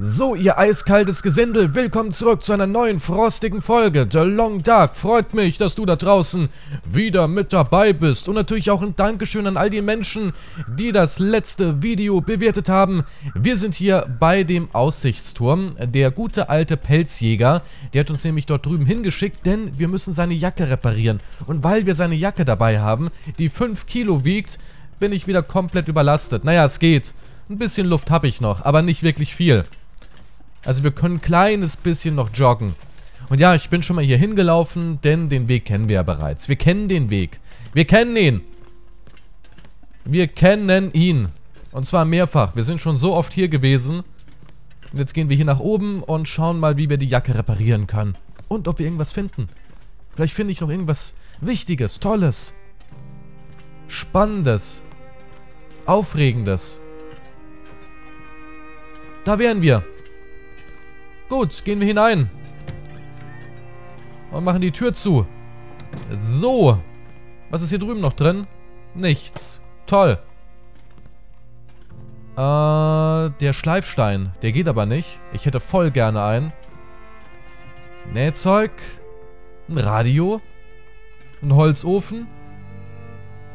So, ihr eiskaltes Gesindel, willkommen zurück zu einer neuen frostigen Folge. The Long Dark. Freut mich, dass du da draußen wieder mit dabei bist. Und natürlich auch ein Dankeschön an all die Menschen, die das letzte Video bewertet haben. Wir sind hier bei dem Aussichtsturm. Der gute alte Pelzjäger, der hat uns nämlich dort drüben hingeschickt, denn wir müssen seine Jacke reparieren. Und weil wir seine Jacke dabei haben, die 5 Kilo wiegt, bin ich wieder komplett überlastet. Naja, es geht. Ein bisschen Luft habe ich noch, aber nicht wirklich viel. Also wir können ein kleines bisschen noch joggen. Und ja, ich bin schon mal hier hingelaufen, denn den Weg kennen wir ja bereits. Wir kennen den Weg. Wir kennen ihn. Wir kennen ihn. Und zwar mehrfach. Wir sind schon so oft hier gewesen. Und jetzt gehen wir hier nach oben und schauen mal, wie wir die Jacke reparieren können. Und ob wir irgendwas finden. Vielleicht finde ich noch irgendwas Wichtiges, Tolles, Spannendes, Aufregendes. Da wären wir. Gut, gehen wir hinein. Und machen die Tür zu. So. Was ist hier drüben noch drin? Nichts. Toll. Äh, der Schleifstein. Der geht aber nicht. Ich hätte voll gerne einen. Nähzeug. Ein Radio. Ein Holzofen.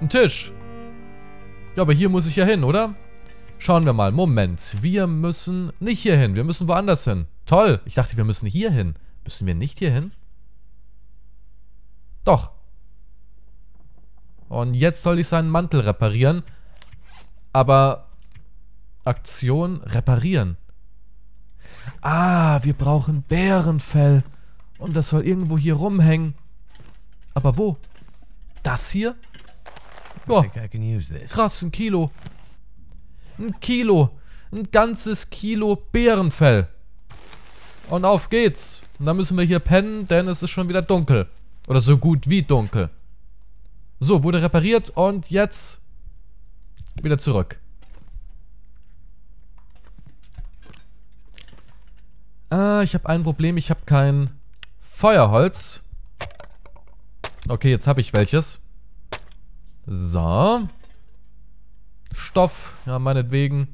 Ein Tisch. Ja, aber hier muss ich ja hin, oder? Schauen wir mal. Moment. Wir müssen nicht hier hin. Wir müssen woanders hin. Toll. Ich dachte, wir müssen hier hin. Müssen wir nicht hier hin? Doch. Und jetzt soll ich seinen Mantel reparieren. Aber Aktion reparieren. Ah, wir brauchen Bärenfell. Und das soll irgendwo hier rumhängen. Aber wo? Das hier? Ja. Krass, ein Kilo. Ein Kilo. Ein ganzes Kilo Bärenfell. Und auf geht's. Und dann müssen wir hier pennen, denn es ist schon wieder dunkel. Oder so gut wie dunkel. So, wurde repariert und jetzt wieder zurück. Ah, ich habe ein Problem. Ich habe kein Feuerholz. Okay, jetzt habe ich welches. So. Stoff, ja, meinetwegen.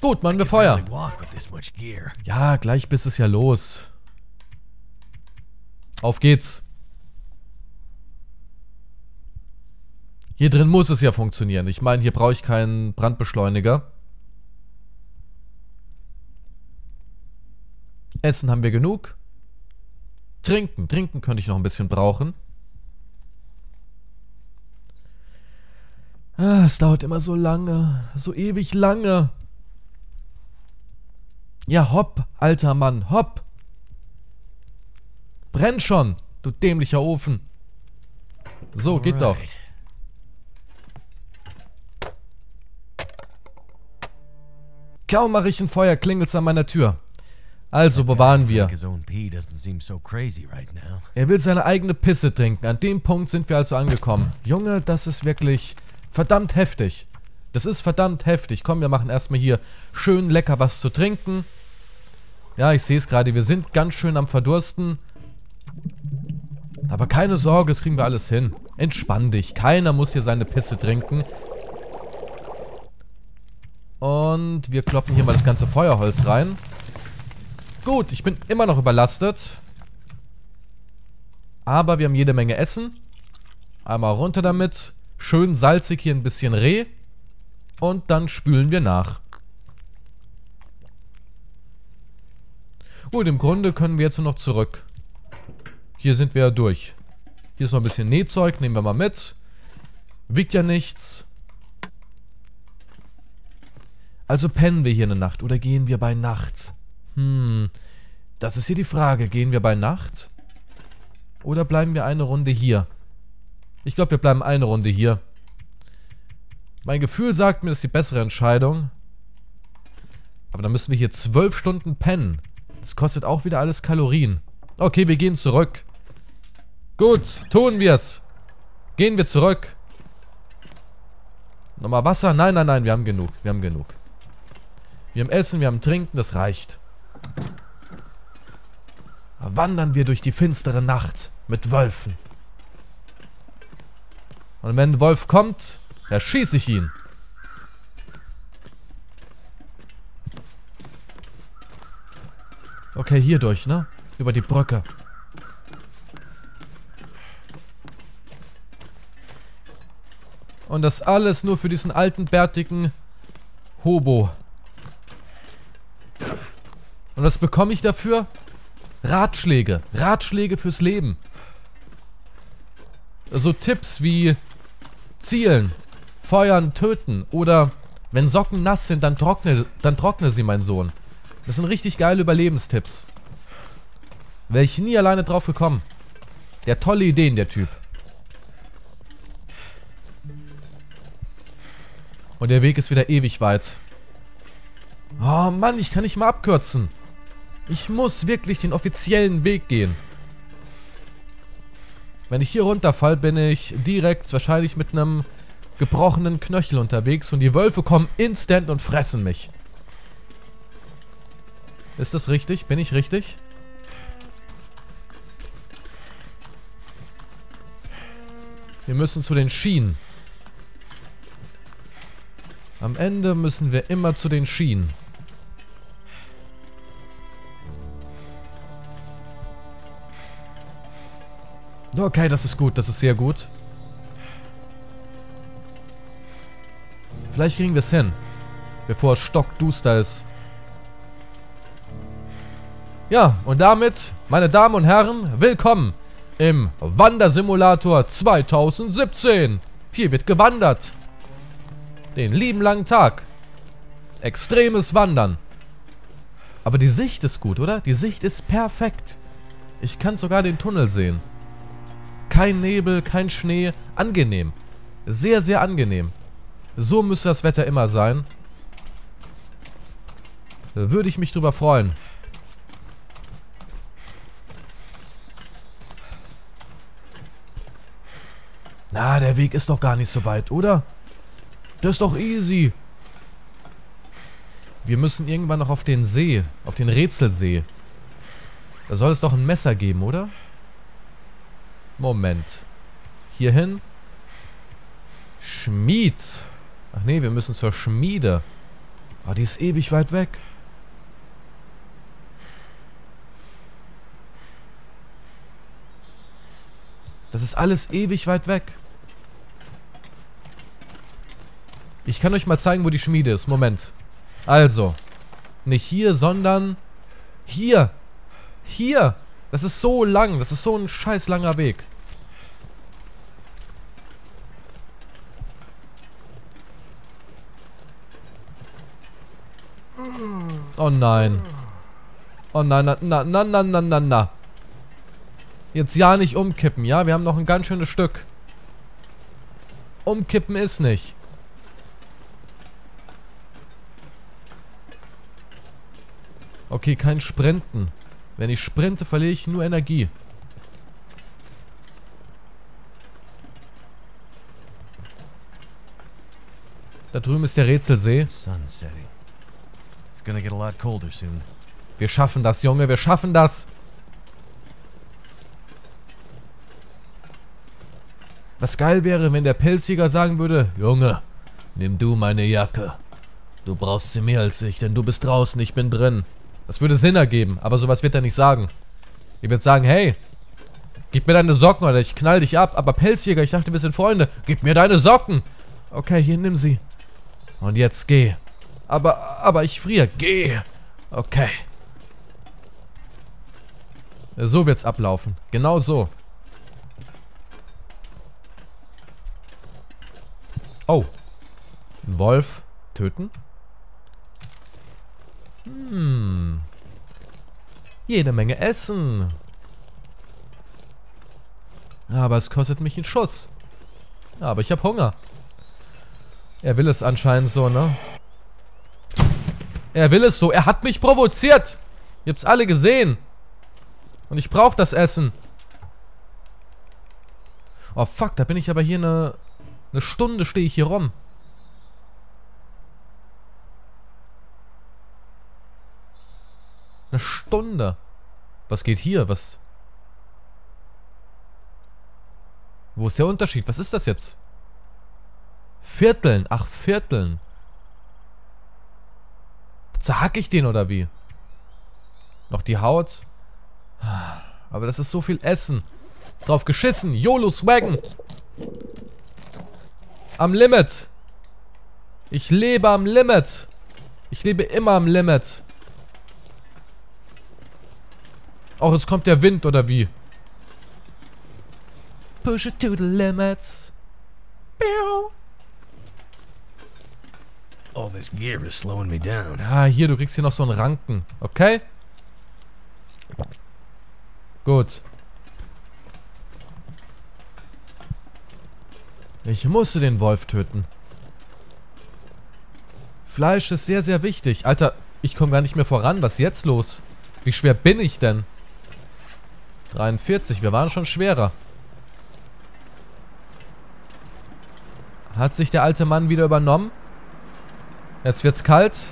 Gut, machen wir Feuer. Ja, gleich bist es ja los. Auf geht's. Hier drin muss es ja funktionieren. Ich meine, hier brauche ich keinen Brandbeschleuniger. Essen haben wir genug. Trinken. Trinken könnte ich noch ein bisschen brauchen. Ah, es dauert immer so lange. So ewig lange. Ja, hopp, alter Mann, hopp. Brenn schon, du dämlicher Ofen. So, geht doch. Kaum mache ich ein Feuer, klingelt's an meiner Tür. Also, wo waren wir? Er will seine eigene Pisse trinken. An dem Punkt sind wir also angekommen. Junge, das ist wirklich verdammt heftig. Das ist verdammt heftig. Komm, wir machen erstmal hier schön lecker was zu trinken. Ja, ich sehe es gerade. Wir sind ganz schön am Verdursten. Aber keine Sorge, das kriegen wir alles hin. Entspann dich. Keiner muss hier seine Pisse trinken. Und wir kloppen hier mal das ganze Feuerholz rein. Gut, ich bin immer noch überlastet. Aber wir haben jede Menge Essen. Einmal runter damit. Schön salzig hier ein bisschen Reh. Und dann spülen wir nach. Gut, im Grunde können wir jetzt nur noch zurück. Hier sind wir ja durch. Hier ist noch ein bisschen Nähzeug, nehmen wir mal mit. Wiegt ja nichts. Also pennen wir hier eine Nacht oder gehen wir bei Nacht? Hm, das ist hier die Frage. Gehen wir bei Nacht? Oder bleiben wir eine Runde hier? Ich glaube, wir bleiben eine Runde hier. Mein Gefühl sagt mir, das ist die bessere Entscheidung. Aber dann müssen wir hier zwölf Stunden pennen. Das kostet auch wieder alles Kalorien. Okay, wir gehen zurück. Gut, tun wir's. Gehen wir zurück. Nochmal Wasser? Nein, nein, nein, wir haben genug. Wir haben genug. Wir haben Essen, wir haben Trinken, das reicht. Wandern wir durch die finstere Nacht mit Wölfen. Und wenn ein Wolf kommt, Erschieße ich ihn. Okay, hier durch, ne? Über die Brücke. Und das alles nur für diesen alten, bärtigen Hobo. Und was bekomme ich dafür? Ratschläge. Ratschläge fürs Leben. So Tipps wie zielen, feuern, töten oder wenn Socken nass sind, dann trockne, dann trockne sie, mein Sohn. Das sind richtig geile Überlebenstipps. Wäre ich nie alleine drauf gekommen. Der tolle Ideen, der Typ. Und der Weg ist wieder ewig weit. Oh Mann, ich kann nicht mal abkürzen. Ich muss wirklich den offiziellen Weg gehen. Wenn ich hier runterfall, bin ich direkt wahrscheinlich mit einem gebrochenen Knöchel unterwegs und die Wölfe kommen instant und fressen mich. Ist das richtig? Bin ich richtig? Wir müssen zu den Schienen. Am Ende müssen wir immer zu den Schienen. Okay, das ist gut. Das ist sehr gut. Vielleicht kriegen wir es hin. Bevor es stockduster ist. Ja, und damit, meine Damen und Herren, willkommen im Wandersimulator 2017. Hier wird gewandert. Den lieben langen Tag. Extremes Wandern. Aber die Sicht ist gut, oder? Die Sicht ist perfekt. Ich kann sogar den Tunnel sehen. Kein Nebel, kein Schnee. Angenehm. Sehr, sehr angenehm. So müsste das Wetter immer sein. Würde ich mich drüber freuen. Na, der Weg ist doch gar nicht so weit, oder? Das ist doch easy. Wir müssen irgendwann noch auf den See. Auf den Rätselsee. Da soll es doch ein Messer geben, oder? Moment. Hierhin. Schmied. Ach nee, wir müssen zur Schmiede. Aber oh, die ist ewig weit weg. Das ist alles ewig weit weg. Ich kann euch mal zeigen, wo die Schmiede ist. Moment. Also. Nicht hier, sondern hier. Hier. Das ist so lang. Das ist so ein scheiß langer Weg. Oh nein. Oh nein, na, na, na, na, na, na. Jetzt ja nicht umkippen, ja? Wir haben noch ein ganz schönes Stück. Umkippen ist nicht. Okay, kein Sprinten. Wenn ich sprinte, verliere ich nur Energie. Da drüben ist der Rätselsee. Wir schaffen das, Junge, wir schaffen das. Was geil wäre, wenn der Pelzjäger sagen würde, Junge, nimm du meine Jacke. Du brauchst sie mehr als ich, denn du bist draußen, ich bin drin. Das würde Sinn ergeben, aber sowas wird er nicht sagen. Er wird sagen, hey, gib mir deine Socken oder ich knall dich ab. Aber Pelzjäger, ich dachte, wir sind Freunde. Gib mir deine Socken. Okay, hier, nimm sie. Und jetzt geh. Aber, aber ich friere. Geh. Okay. So wird's ablaufen. Genau so. Oh. Ein Wolf. Töten. Hm. Jede Menge Essen. Aber es kostet mich einen Schuss. Aber ich habe Hunger. Er will es anscheinend so, ne? Er will es so. Er hat mich provoziert. Ihr habt's alle gesehen. Und ich brauche das Essen. Oh, fuck. Da bin ich aber hier eine... Eine Stunde stehe ich hier rum. Eine Stunde. Was geht hier? Was... Wo ist der Unterschied? Was ist das jetzt? Vierteln. Ach, Vierteln. Zerhack ich den oder wie? Noch die Haut. Aber das ist so viel Essen. Drauf geschissen. YOLO swaggen. Am Limit. Ich lebe am Limit. Ich lebe immer am Limit. Auch jetzt kommt der Wind oder wie? Push it to the limits. Pew. All this gear is slowing me down. Ah, hier, du kriegst hier noch so einen Ranken. Okay? Gut. Ich musste den Wolf töten. Fleisch ist sehr, sehr wichtig. Alter, ich komme gar nicht mehr voran. Was ist jetzt los? Wie schwer bin ich denn? 43, wir waren schon schwerer. Hat sich der alte Mann wieder übernommen? Jetzt wird's kalt.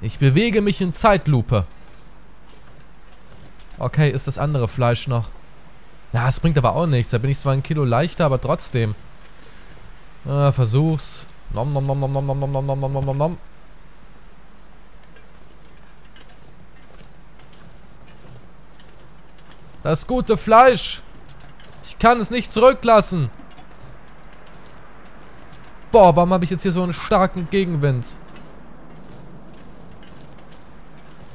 Ich bewege mich in Zeitlupe. Okay, ist das andere Fleisch noch. Ja, es bringt aber auch nichts. Da bin ich zwar ein Kilo leichter, aber trotzdem. Ah, versuch's. Nom nom nom nom nom nom nom nom nom nom nom nom. Das gute Fleisch. Ich kann es nicht zurücklassen. Boah, warum habe ich jetzt hier so einen starken Gegenwind?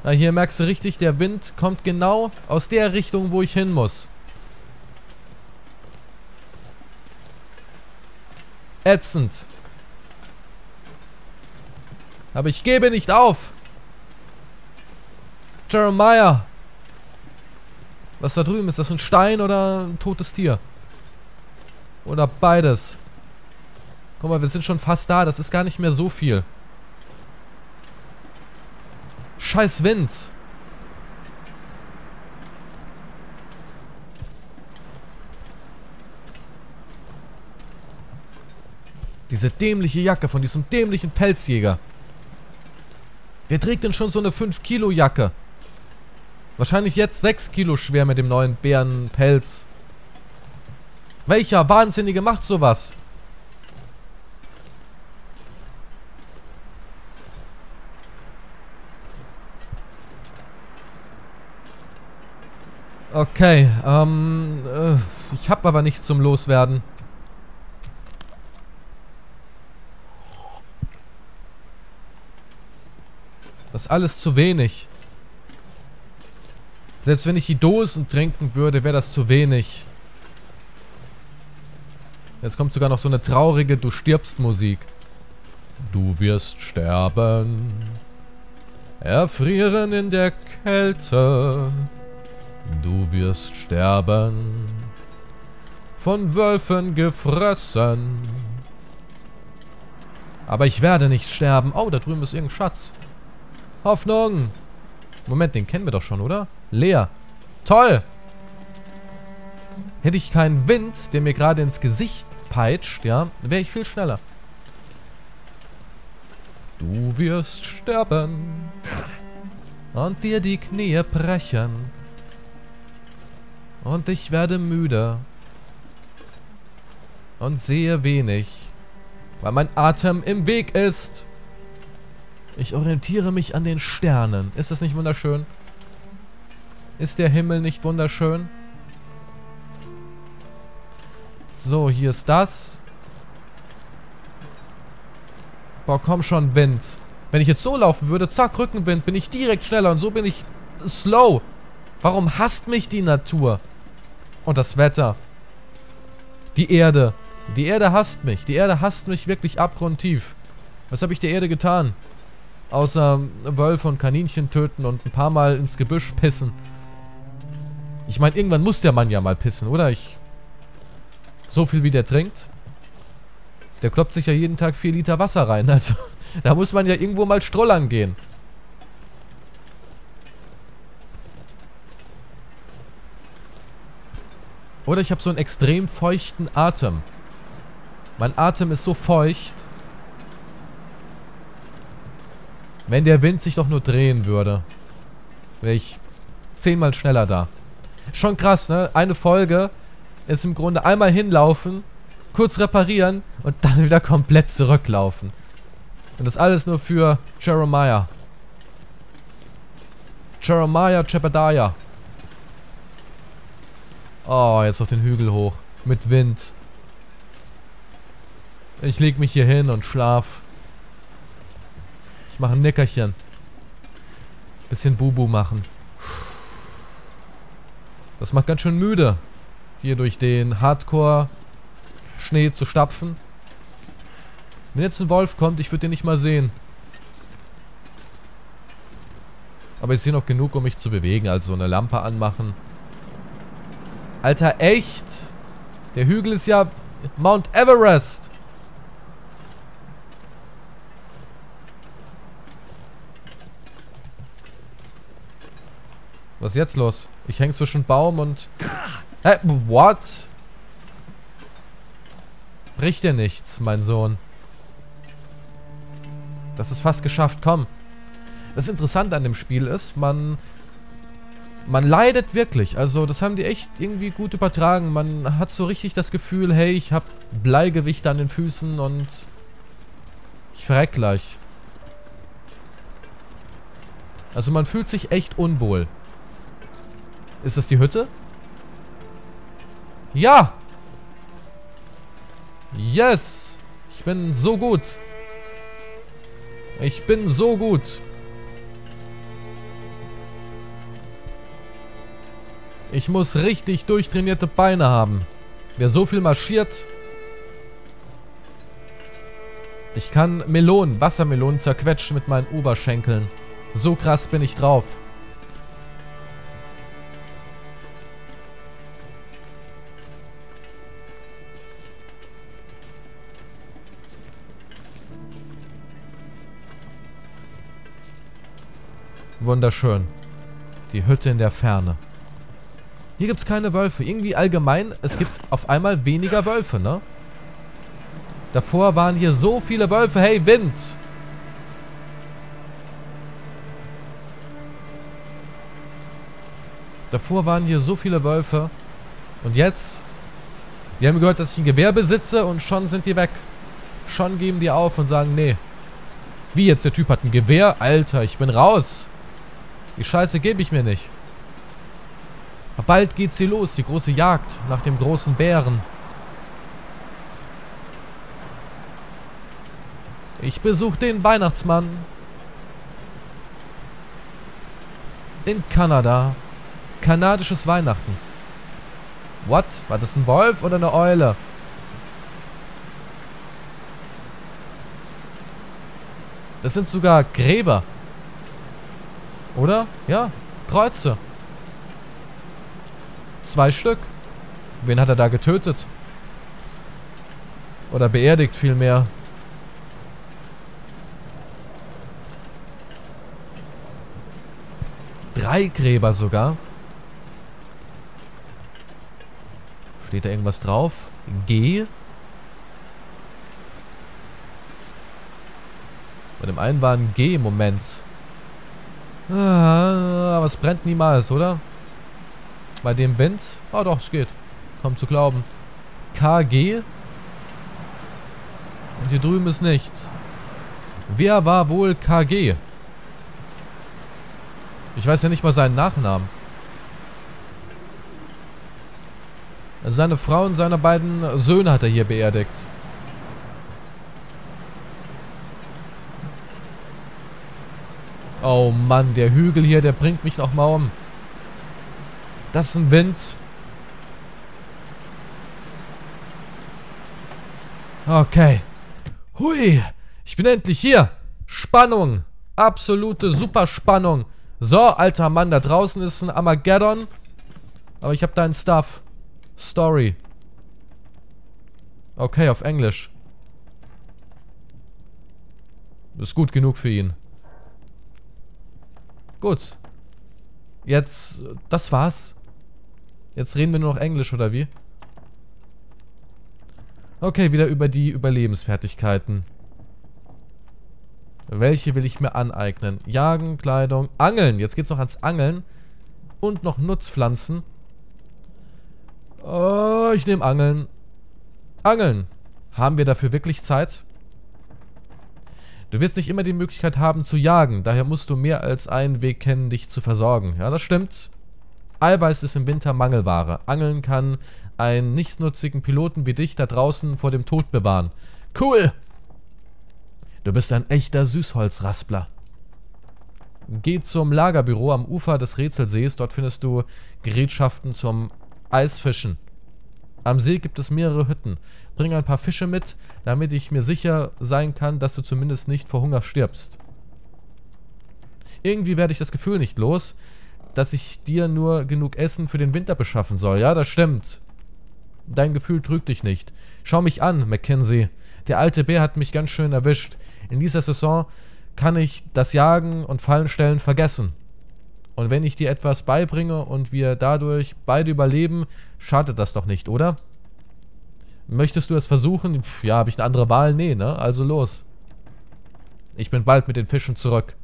Na, hier merkst du richtig, der Wind kommt genau aus der Richtung, wo ich hin muss. Ätzend. Aber ich gebe nicht auf. Jeremiah. Was da drüben ist, das ein Stein oder ein totes Tier? Oder beides? Guck mal, wir sind schon fast da. Das ist gar nicht mehr so viel. Scheiß Wind. Diese dämliche Jacke von diesem dämlichen Pelzjäger. Wer trägt denn schon so eine 5 Kilo Jacke? Wahrscheinlich jetzt 6 Kilo schwer mit dem neuen Bärenpelz. Welcher Wahnsinnige macht sowas? Okay, ähm, äh, ich habe aber nichts zum Loswerden. Das ist alles zu wenig. Selbst wenn ich die Dosen trinken würde, wäre das zu wenig. Jetzt kommt sogar noch so eine traurige Du stirbst Musik. Du wirst sterben. Erfrieren in der Kälte. Du wirst sterben. Von Wölfen gefressen. Aber ich werde nicht sterben. Oh, da drüben ist irgendein Schatz. Hoffnung. Moment, den kennen wir doch schon, oder? Leer. Toll. Hätte ich keinen Wind, der mir gerade ins Gesicht peitscht, ja, wäre ich viel schneller. Du wirst sterben und dir die Knie brechen und ich werde müde und sehe wenig, weil mein Atem im Weg ist. Ich orientiere mich an den Sternen. Ist das nicht wunderschön? Ist der Himmel nicht wunderschön? So, hier ist das. Boah, komm schon, Wind. Wenn ich jetzt so laufen würde, zack, Rückenwind, bin ich direkt schneller und so bin ich slow. Warum hasst mich die Natur? Und das Wetter. Die Erde. Die Erde hasst mich. Die Erde hasst mich wirklich abgrundtief. Was habe ich der Erde getan? Außer Wölfe und Kaninchen töten und ein paar Mal ins Gebüsch pissen. Ich meine, irgendwann muss der Mann ja mal pissen, oder? Ich... So viel wie der trinkt. Der kloppt sich ja jeden Tag 4 Liter Wasser rein. Also, da muss man ja irgendwo mal strollern gehen. Oder ich habe so einen extrem feuchten Atem. Mein Atem ist so feucht. Wenn der Wind sich doch nur drehen würde, wäre ich zehnmal schneller da. Schon krass, ne? Eine Folge ist im Grunde einmal hinlaufen, kurz reparieren und dann wieder komplett zurücklaufen. Und das alles nur für Jeremiah. Jeremiah Chebediah. Oh, jetzt auf den Hügel hoch. Mit Wind. Ich leg mich hier hin und schlaf. Ich mache ein Nickerchen. Bisschen Bubu machen. Das macht ganz schön müde. Hier durch den Hardcore-Schnee zu stapfen. Wenn jetzt ein Wolf kommt, ich würde den nicht mal sehen. Aber ich sehe noch genug, um mich zu bewegen. Also eine Lampe anmachen. Alter, echt? Der Hügel ist ja Mount Everest. Was ist jetzt los? Ich hänge zwischen Baum und... Hä? What? Bricht dir nichts, mein Sohn. Das ist fast geschafft. Komm. Das Interessante an dem Spiel ist, man... Man leidet wirklich. Also, das haben die echt irgendwie gut übertragen. Man hat so richtig das Gefühl, hey, ich habe Bleigewichte an den Füßen und... Ich verreck gleich. Also, man fühlt sich echt unwohl. Ist das die Hütte? Ja! Yes! Ich bin so gut. Ich bin so gut. Ich muss richtig durchtrainierte Beine haben. Wer so viel marschiert... Ich kann Melonen, Wassermelonen zerquetschen mit meinen Oberschenkeln. So krass bin ich drauf. Wunderschön. Die Hütte in der Ferne. Hier gibt es keine Wölfe. Irgendwie allgemein, es gibt auf einmal weniger Wölfe, ne? Davor waren hier so viele Wölfe. Hey, Wind! Davor waren hier so viele Wölfe. Und jetzt? Wir haben gehört, dass ich ein Gewehr besitze und schon sind die weg. Schon geben die auf und sagen, nee. Wie jetzt? Der Typ hat ein Gewehr? Alter, ich bin raus. Die Scheiße gebe ich mir nicht. Bald geht's hier los, die große Jagd nach dem großen Bären. Ich besuche den Weihnachtsmann. In Kanada. Kanadisches Weihnachten. What? War das ein Wolf oder eine Eule? Das sind sogar Gräber. Oder? Ja, Kreuze. Zwei Stück. Wen hat er da getötet? Oder beerdigt vielmehr. Drei Gräber sogar. Steht da irgendwas drauf? G. Bei dem einen war ein G im Moment. Ah, aber es brennt niemals, oder? Bei dem Wind? Oh doch, es geht. Kaum zu glauben. KG. Und hier drüben ist nichts. Wer war wohl KG? Ich weiß ja nicht mal seinen Nachnamen. Also seine Frau und seine beiden Söhne hat er hier beerdigt. Oh Mann, der Hügel hier, der bringt mich noch mal um. Das ist ein Wind. Okay. Hui. Ich bin endlich hier. Spannung. Absolute Superspannung. So, alter Mann, da draußen ist ein Armageddon. Aber ich habe deinen Stuff. Story. Okay, auf Englisch. Ist gut genug für ihn. Gut. Jetzt, das war's. Jetzt reden wir nur noch Englisch, oder wie? Okay, wieder über die Überlebensfertigkeiten. Welche will ich mir aneignen? Jagen, Kleidung, Angeln. Jetzt geht's noch ans Angeln. Und noch Nutzpflanzen. Oh, ich nehme Angeln. Angeln. Haben wir dafür wirklich Zeit? Du wirst nicht immer die Möglichkeit haben zu jagen, daher musst du mehr als einen Weg kennen, dich zu versorgen. Ja, das stimmt. Eiweiß ist im Winter Mangelware. Angeln kann einen nichtsnutzigen Piloten wie dich da draußen vor dem Tod bewahren. Cool! Du bist ein echter Süßholzraspler. Geh zum Lagerbüro am Ufer des Rätselsees. Dort findest du Gerätschaften zum Eisfischen. Am See gibt es mehrere Hütten. Bring ein paar Fische mit, damit ich mir sicher sein kann, dass du zumindest nicht vor Hunger stirbst. Irgendwie werde ich das Gefühl nicht los, dass ich dir nur genug Essen für den Winter beschaffen soll. Ja, das stimmt. Dein Gefühl trügt dich nicht. Schau mich an, Mackenzie. Der alte Bär hat mich ganz schön erwischt. In dieser Saison kann ich das Jagen und Fallenstellen vergessen. Und wenn ich dir etwas beibringe und wir dadurch beide überleben, schadet das doch nicht, oder? Möchtest du es versuchen? Pff, ja, habe ich eine andere Wahl? Nee, ne? Also los. Ich bin bald mit den Fischen zurück.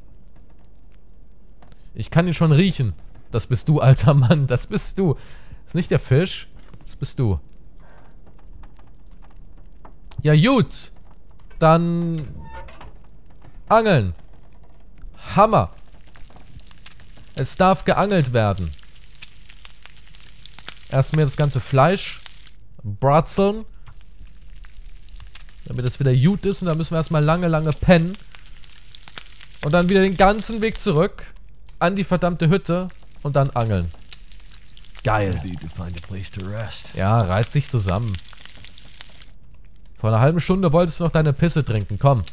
Ich kann ihn schon riechen. Das bist du, alter Mann. Das bist du. Das ist nicht der Fisch. Das bist du. Ja, gut. Dann Angeln. Hammer. Es darf geangelt werden. Erstmal das ganze Fleisch bratzeln. Damit es wieder gut ist. Und dann müssen wir erstmal lange, lange pennen. Und dann wieder den ganzen Weg zurück an die verdammte Hütte und dann angeln. Geil. Ja, reiß dich zusammen. Vor einer halben Stunde wolltest du noch deine Pisse trinken. Komm.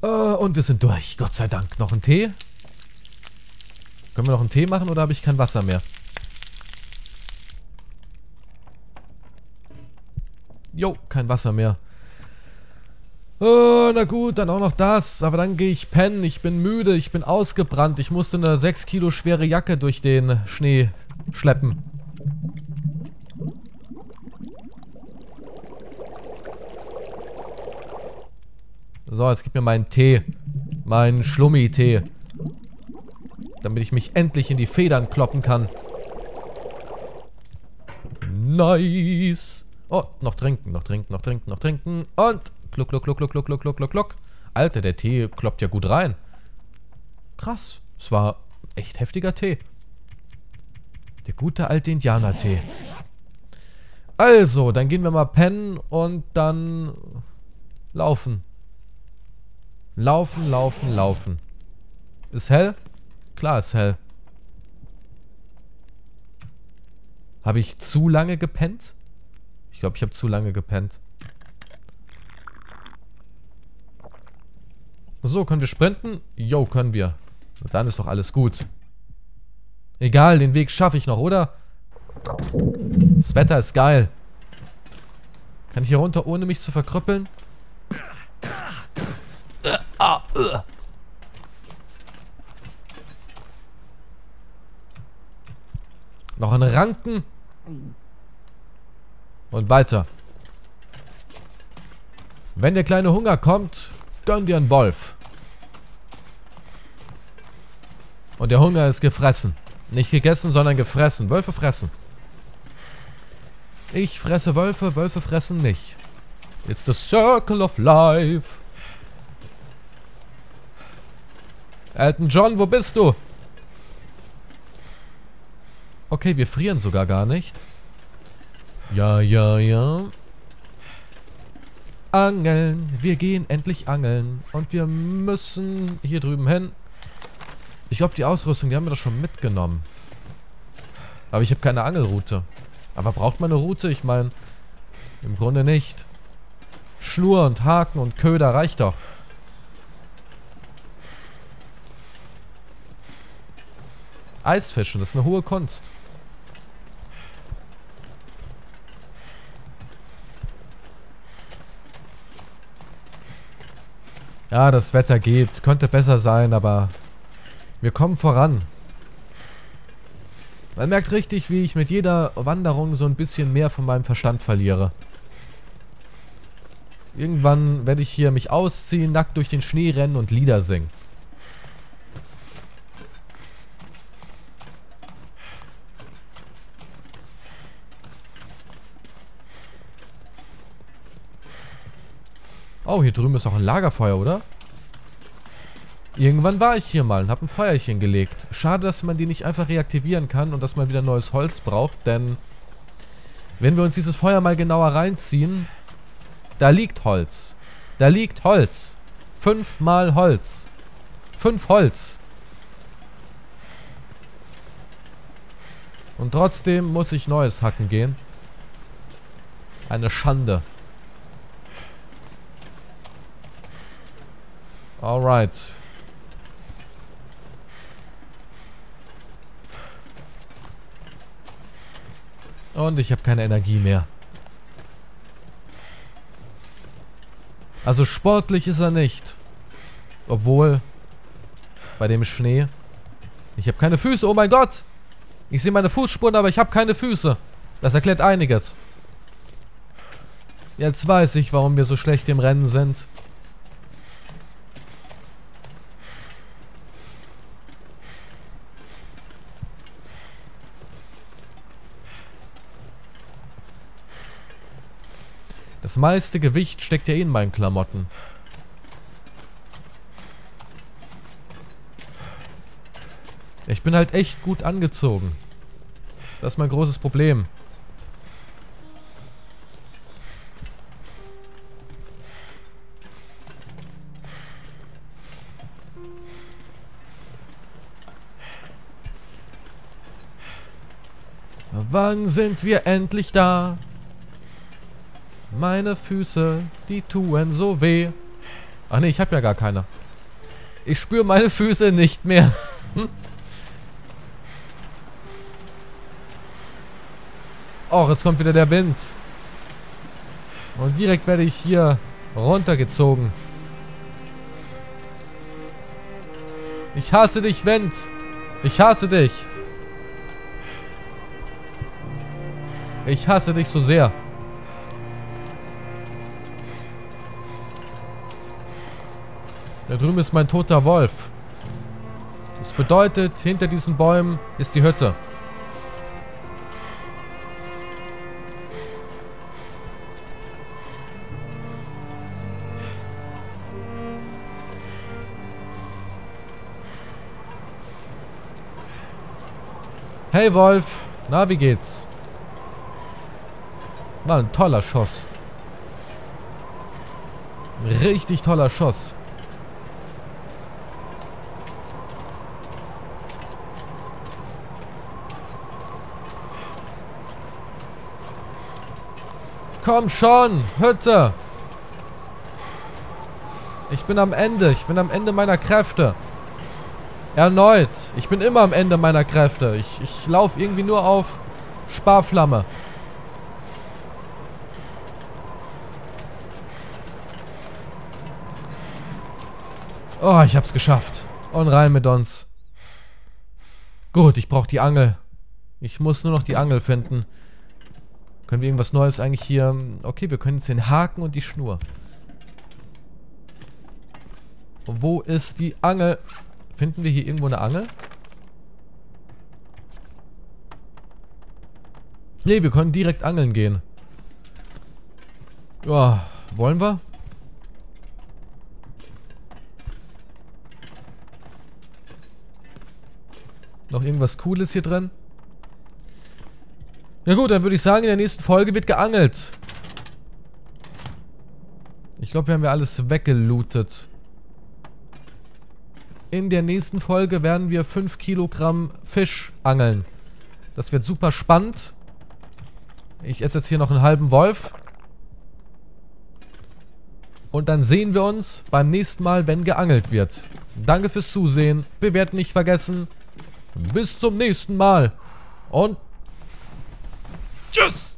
Und wir sind durch. Gott sei Dank. Noch ein Tee? Können wir noch einen Tee machen oder habe ich kein Wasser mehr? Jo, kein Wasser mehr. Oh, na gut, dann auch noch das. Aber dann gehe ich pennen. Ich bin müde, ich bin ausgebrannt. Ich musste eine 6 Kilo schwere Jacke durch den Schnee schleppen. So, jetzt gib mir meinen Tee. Meinen Schlummi-Tee. Damit ich mich endlich in die Federn kloppen kann. Nice. Oh, noch trinken, noch trinken, noch trinken, noch trinken. Und kluck, kluck, kluck, kluck, kluck, kluck, kluck, kluck, kluck. Alter, der Tee kloppt ja gut rein. Krass. Es war echt heftiger Tee. Der gute alte Indianer-Tee. Also, dann gehen wir mal pennen und dann laufen. Laufen, laufen, laufen. Ist hell? Klar, ist hell. Habe ich zu lange gepennt? Ich glaube, ich habe zu lange gepennt. So, können wir sprinten? Jo, können wir. Dann ist doch alles gut. Egal, den Weg schaffe ich noch, oder? Das Wetter ist geil. Kann ich hier runter, ohne mich zu verkrüppeln? Ah, uh. Noch ein Ranken. Und weiter. Wenn der kleine Hunger kommt, gönn dir einen Wolf. Und der Hunger ist gefressen. Nicht gegessen, sondern gefressen. Wölfe fressen. Ich fresse Wölfe, Wölfe fressen mich. It's the circle of life. Elton John, wo bist du? Okay, wir frieren sogar gar nicht. Ja, ja, ja. Angeln. Wir gehen endlich angeln. Und wir müssen hier drüben hin. Ich glaube, die Ausrüstung, die haben wir doch schon mitgenommen. Aber ich habe keine Angelroute. Aber braucht man eine Route? Ich meine, im Grunde nicht. Schnur und Haken und Köder reicht doch. Eisfischen, das ist eine hohe Kunst. Ja, das Wetter geht. Könnte besser sein, aber wir kommen voran. Man merkt richtig, wie ich mit jeder Wanderung so ein bisschen mehr von meinem Verstand verliere. Irgendwann werde ich hier mich ausziehen, nackt durch den Schnee rennen und Lieder singen. Oh, hier drüben ist auch ein Lagerfeuer, oder? Irgendwann war ich hier mal und habe ein Feuerchen gelegt. Schade, dass man die nicht einfach reaktivieren kann und dass man wieder neues Holz braucht, denn wenn wir uns dieses Feuer mal genauer reinziehen, da liegt Holz. Da liegt Holz. Fünfmal Holz. Fünf Holz. Und trotzdem muss ich neues hacken gehen. Eine Schande. Alright. Und ich habe keine Energie mehr. Also sportlich ist er nicht. Obwohl, bei dem Schnee. Ich habe keine Füße, oh mein Gott! Ich sehe meine Fußspuren, aber ich habe keine Füße. Das erklärt einiges. Jetzt weiß ich, warum wir so schlecht im Rennen sind. Das meiste Gewicht steckt ja eh in meinen Klamotten. Ich bin halt echt gut angezogen. Das ist mein großes Problem. Wann sind wir endlich da? Meine Füße, die tun so weh. Ach nee, ich habe ja gar keine. Ich spüre meine Füße nicht mehr. Och, jetzt kommt wieder der Wind. Und direkt werde ich hier runtergezogen. Ich hasse dich, Wind. Ich hasse dich. Ich hasse dich so sehr. Da drüben ist mein toter Wolf. Das bedeutet, hinter diesen Bäumen ist die Hütte. Hey Wolf, na wie geht's? War ein toller Schuss. Richtig toller Schuss. Komm schon, Hütte. Ich bin am Ende. Ich bin am Ende meiner Kräfte. Erneut. Ich bin immer am Ende meiner Kräfte. Ich, ich laufe irgendwie nur auf Sparflamme. Oh, ich hab's geschafft. Und rein mit uns. Gut, ich brauche die Angel. Ich muss nur noch die Angel finden. Können wir irgendwas Neues eigentlich hier... Okay, wir können jetzt den Haken und die Schnur. wo ist die Angel? Finden wir hier irgendwo eine Angel? Nee, wir können direkt angeln gehen. Ja, wollen wir? Noch irgendwas Cooles hier drin? Ja gut, dann würde ich sagen, in der nächsten Folge wird geangelt. Ich glaube, wir haben ja alles weggelootet. In der nächsten Folge werden wir 5 Kilogramm Fisch angeln. Das wird super spannend. Ich esse jetzt hier noch einen halben Wolf. Und dann sehen wir uns beim nächsten Mal, wenn geangelt wird. Danke fürs Zusehen. Bewerten nicht vergessen. Bis zum nächsten Mal. Und juice.